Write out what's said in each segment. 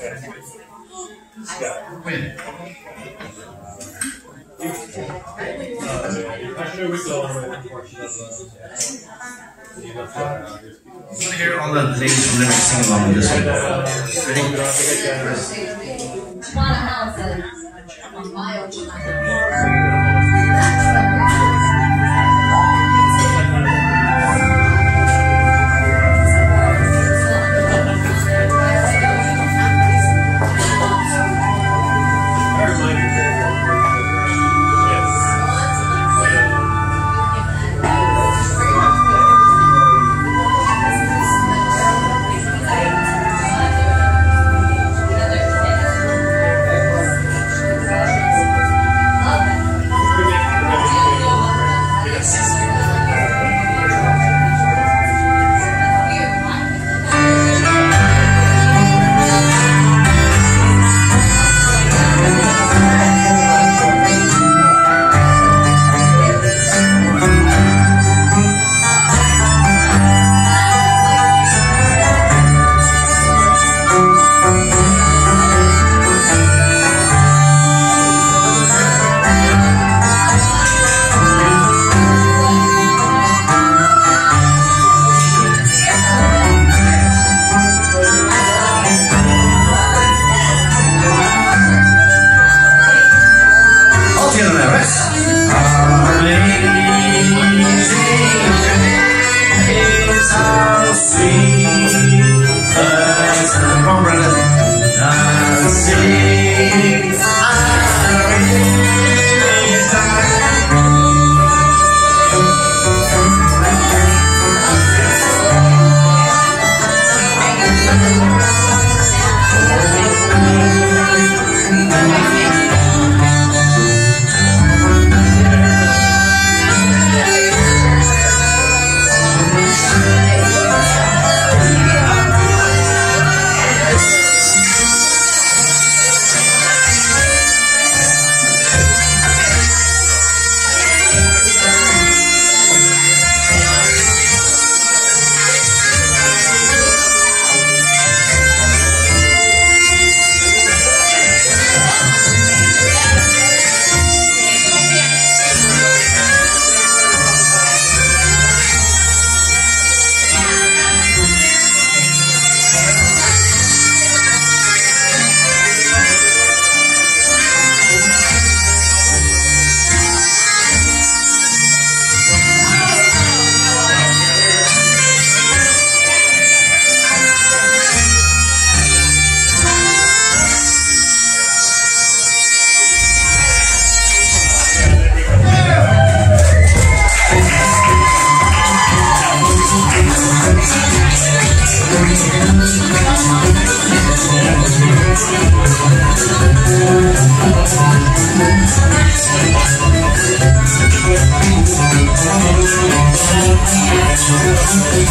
I want to hear all the ladies from Limerick sing along with this one. Ready? A house a mile. Together Thank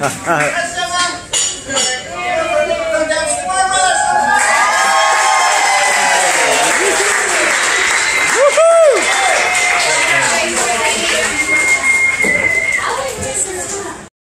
哈哈、は、